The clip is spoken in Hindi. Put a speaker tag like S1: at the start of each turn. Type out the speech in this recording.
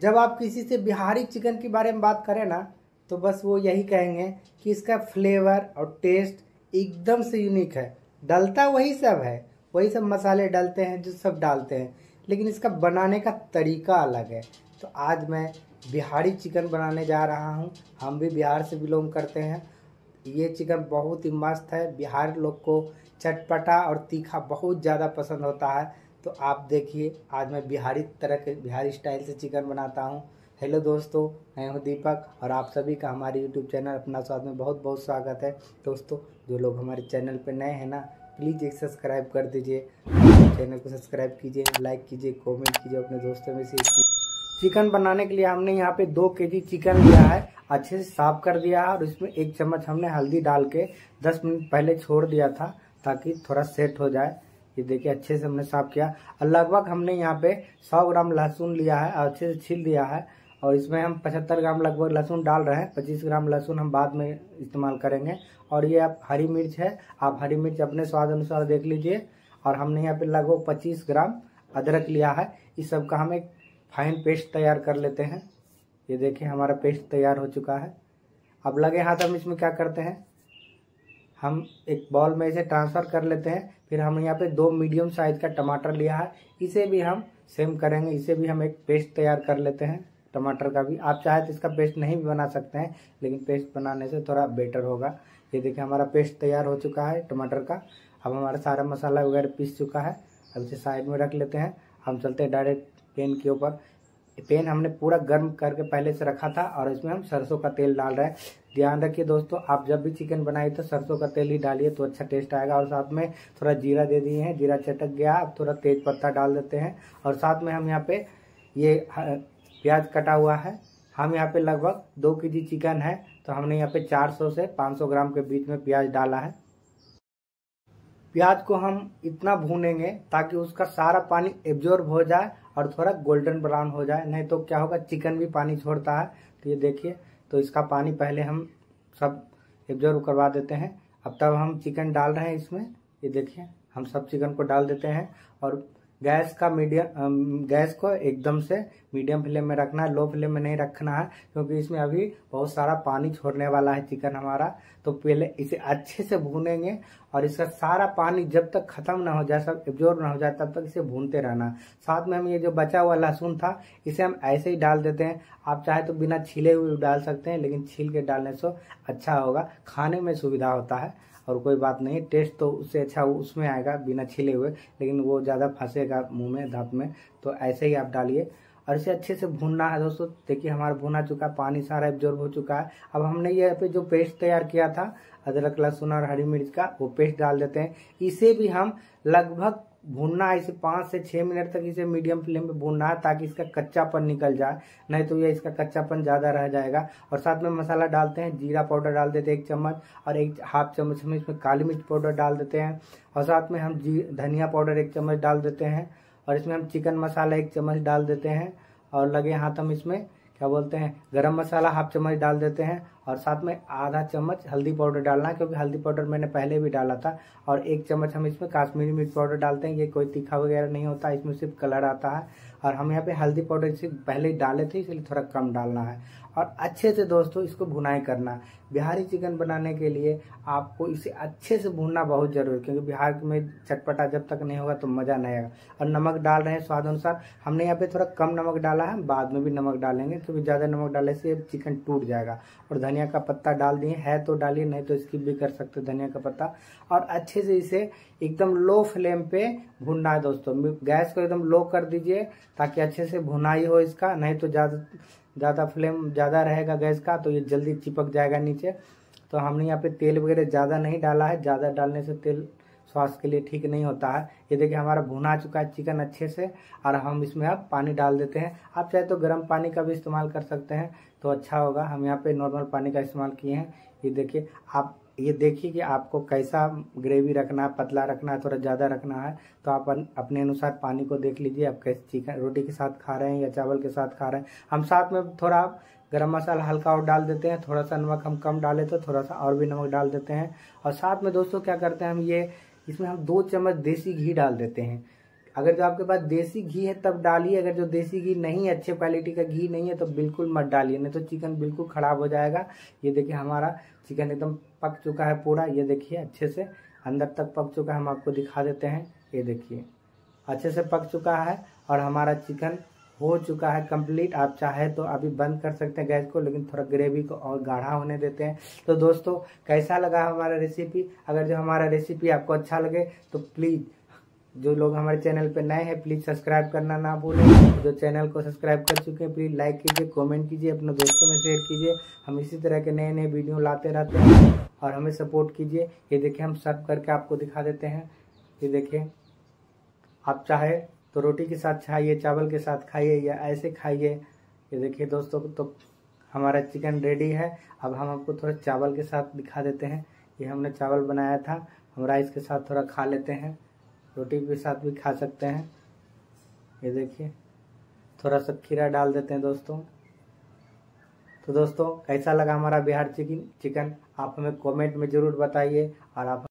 S1: जब आप किसी से बिहारी चिकन के बारे में बात करें ना तो बस वो यही कहेंगे कि इसका फ्लेवर और टेस्ट एकदम से यूनिक है। डलता वही सब है, वही सब मसाले डालते हैं जो सब डालते हैं, लेकिन इसका बनाने का तरीका अलग है। तो आज मैं बिहारी चिकन बनाने जा रहा हूँ। हम भी बिहार से बिलोंग करते हैं। ये चिकन बहुत ही मस्त है। बिहार लोग को चटपटा और तीखा बहुत ज़्यादा पसंद होता है। तो आप देखिए, आज मैं बिहारी तरह के, बिहारी स्टाइल से चिकन बनाता हूँ। हेलो दोस्तों, मैं हूँ दीपक और आप सभी का हमारे यूट्यूब चैनल अपना स्वाद में बहुत बहुत स्वागत है। दोस्तों, जो लोग हमारे चैनल पर नए हैं ना, प्लीज़ एक सब्सक्राइब कर दीजिए। चैनल को सब्सक्राइब कीजिए, लाइक कीजिए, कमेंट कीजिए अपने दोस्तों में शेयर कीजिए चिकन बनाने के लिए हमने यहाँ पे दो केजी चिकन लिया है, अच्छे से साफ़ कर दिया है और इसमें एक चम्मच हमने हल्दी डाल के दस मिनट पहले छोड़ दिया था ताकि थोड़ा सेट हो जाए। ये देखिए, अच्छे से हमने साफ़ किया। और लगभग हमने यहाँ पे 100 ग्राम लहसुन लिया है, और अच्छे से छील दिया है। और इसमें हम 75 ग्राम लगभग लहसुन डाल रहे हैं। 25 ग्राम लहसुन हम बाद में इस्तेमाल करेंगे। और ये आप हरी मिर्च है। आप हरी मिर्च अपने स्वाद अनुसार देख लीजिए। और हमने यहाँ पे लगभग पच्चीस ग्राम अदरक लिया है। इस सब का हम एक फाइन पेस्ट तैयार कर लेते हैं। ये देखिए, हमारा पेस्ट तैयार हो चुका है। अब लगे हाथ हम इसमें क्या करते हैं? हम एक बॉल में इसे ट्रांसफ़र कर लेते हैं। फिर हम यहाँ पे दो मीडियम साइज़ का टमाटर लिया है। इसे भी हम सेम करेंगे। इसे भी हम एक पेस्ट तैयार कर लेते हैं। टमाटर का भी। आप चाहे तो इसका पेस्ट नहीं भी बना सकते हैं, लेकिन पेस्ट बनाने से थोड़ा बेटर होगा। ये देखिए, हमारा पेस्ट तैयार हो चुका है टमाटर का। अब हमारा सारा मसाला वगैरह पीस चुका है। अब इसे साइड में रख लेते हैं। हम चलते हैं डायरेक्ट पेन के ऊपर। पेन हमने पूरा गर्म करके पहले से रखा था और इसमें हम सरसों का तेल डाल रहे हैं। ध्यान रखिए दोस्तों, आप जब भी चिकन बनाइए तो सरसों का तेल ही डालिए तो अच्छा टेस्ट आएगा और साथ में थोड़ा जीरा दे दिए हैं। जीरा चटक गया, अब थोड़ा तेज पत्ता डाल देते हैं और साथ में हम यहाँ पे ये प्याज कटा हुआ है। हम यहाँ पे लगभग दो के चिकन है तो हमने यहाँ पे 400 से 500 ग्राम के बीच में प्याज डाला है। प्याज को हम इतना भूनेंगे ताकि उसका सारा पानी एब्जॉर्ब हो जाए और थोड़ा गोल्डन ब्राउन हो जाए, नहीं तो क्या होगा चिकन भी पानी छोड़ता है। तो ये देखिए तो इसका पानी पहले हम सब एब्जॉर्ब करवा देते हैं। अब तब हम चिकन डाल रहे हैं इसमें। ये देखिए, हम सब चिकन को डाल देते हैं और गैस का मीडियम गैस को एकदम से मीडियम फ्लेम में रखना है लो फ्लेम में नहीं रखना है, क्योंकि इसमें अभी बहुत सारा पानी छोड़ने वाला है चिकन हमारा। तो पहले इसे अच्छे से भूनेंगे और इसका सारा पानी जब तक खत्म ना हो जाए, सब एब्जॉर्ब ना हो जाए, तब तक इसे भूनते रहना। साथ में हम ये जो बचा हुआ लहसुन था, इसे हम ऐसे ही डाल देते हैं। आप चाहे तो बिना छीले हुए डाल सकते हैं, लेकिन छील के डालने से अच्छा होगा। खाने में सुविधा होता है, और कोई बात नहीं टेस्ट तो उससे अच्छा उसमें आएगा बिना छिले हुए, लेकिन वो ज़्यादा फंसेगा मुँह में, दांत में तो ऐसे ही आप डालिए। और इसे अच्छे से भूनना है दोस्तों। देखिए, हमारा भुना चुका है, पानी सारा एब्जॉर्ब हो चुका है। अब हमने ये पे जो पेस्ट तैयार किया था, अदरक, लहसुन और हरी मिर्च का, वो पेस्ट डाल देते हैं। इसे भी हम लगभग भूनना है, इसे पाँच से छः मिनट तक इसे मीडियम फ्लेम पे भूनना है, ताकि इसका कच्चापन निकल जाए। नहीं तो ये इसका कच्चापन ज़्यादा रह जाएगा। और साथ में मसाला डालते हैं, जीरा पाउडर डाल देते हैं एक चम्मच, और एक हाफ़ चम्मच हम इसमें काली मिर्च पाउडर डाल देते हैं। और साथ में हम जी, धनिया पाउडर एक चम्मच डाल देते हैं। और इसमें हम चिकन मसाला एक चम्मच डाल देते हैं और लगे हाथ हम इसमें, क्या बोलते हैं, गरम मसाला हाफ़ चम्मच डाल देते हैं और साथ में आधा चम्मच हल्दी पाउडर डालना, क्योंकि हल्दी पाउडर मैंने पहले भी डाला था और एक चम्मच हम इसमें काश्मीरी मिर्च पाउडर डालते हैं, ये कोई तीखा वगैरह नहीं होता, इसमें सिर्फ़ कलर आता है। और हम यहाँ पे हल्दी पाउडर इसे पहले ही डाले थे, इसलिए थोड़ा कम डालना है। और अच्छे से दोस्तों, इसको भुनाई करना। बिहारी चिकन बनाने के लिए आपको इसे अच्छे से भूनना बहुत ज़रूरी क्योंकि बिहार में चटपटा जब तक नहीं होगा तो मज़ा नहीं आएगा। और नमक डाल रहे हैं स्वाद अनुसार। हमने यहाँ पे थोड़ा कम नमक डाला है, बाद में भी नमक डालेंगे, क्योंकि ज़्यादा नमक डालने से चिकन टूट जाएगा। और धनिया का पत्ता डाल दिए, है तो डालिए, नहीं तो स्किप भी कर सकते धनिया का पत्ता। और अच्छे से इसे एकदम लो फ्लेम पे भूनना है दोस्तों। गैस को एकदम लो कर दीजिए ताकि अच्छे से भुनाई हो इसका, नहीं तो ज़्यादा ज़्यादा फ्लेम ज़्यादा रहेगा गैस का तो ये जल्दी चिपक जाएगा नीचे। तो हमने यहाँ पे तेल वगैरह ज़्यादा नहीं डाला है, ज़्यादा डालने से तेल स्वास्थ्य के लिए ठीक नहीं होता है। ये देखिए, हमारा भुना चुका है चिकन अच्छे से, और हम इसमें अब पानी डाल देते हैं। आप चाहे तो गर्म पानी का भी इस्तेमाल कर सकते हैं तो अच्छा होगा। हम यहाँ पे नॉर्मल पानी का इस्तेमाल किए हैं। ये देखिए, आप, ये देखिए कि आपको कैसा ग्रेवी रखना है, पतला रखना है, थोड़ा ज़्यादा रखना है तो आप अपने अनुसार पानी को देख लीजिए, आप कैसे चिकन रोटी के साथ खा रहे हैं या चावल के साथ खा रहे हैं। हम साथ में थोड़ा गरम मसाला हल्का और डाल देते हैं, थोड़ा सा नमक हम कम डाले तो थोड़ा सा और भी नमक डाल देते हैं। और साथ में दोस्तों क्या करते हैं हम, ये, इसमें हम दो चम्मच देसी घी डाल देते हैं। अगर जो आपके पास देसी घी है, तब डालिए। अगर जो देसी घी नहीं है, अच्छे क्वालिटी का घी नहीं है तो बिल्कुल मत डालिए, नहीं तो चिकन बिल्कुल खराब हो जाएगा। ये देखिए हमारा चिकन एकदम पक चुका है पूरा। ये देखिए अच्छे से अंदर तक पक चुका है, हम आपको दिखा देते हैं। ये देखिए, अच्छे से पक चुका है और हमारा चिकन हो चुका है कंप्लीट आप चाहे तो अभी बंद कर सकते हैं गैस को, लेकिन थोड़ा ग्रेवी को और गाढ़ा होने देते हैं। तो दोस्तों, कैसा लगा हमारा रेसिपी अगर जो हमारा रेसिपी आपको अच्छा लगे तो प्लीज़ जो लोग हमारे चैनल पे नए हैं प्लीज़ सब्सक्राइब करना ना भूलें। जो चैनल को सब्सक्राइब कर चुके हैं प्लीज़ लाइक कीजिए कमेंट कीजिए, अपने दोस्तों में शेयर कीजिए। हम इसी तरह के नए नए वीडियो लाते रहते हैं और हमें सपोर्ट कीजिए। ये देखिए, हम सर्व करके आपको दिखा देते हैं। ये देखिए, आप चाहे तो रोटी के साथ खाइए, चावल के साथ खाइए या ऐसे खाइए। ये देखिए दोस्तों तो हमारा चिकन रेडी है। अब हम आपको थोड़ा चावल के साथ दिखा देते हैं। ये हमने चावल बनाया था। हम राइस के साथ थोड़ा खा लेते हैं। रोटी के साथ भी खा सकते हैं। ये देखिए, थोड़ा सा खीरा डाल देते हैं दोस्तों। तो दोस्तों, कैसा लगा हमारा बिहार चिकन? चिकन आप हमें कमेंट में ज़रूर बताइए और आप